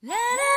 La la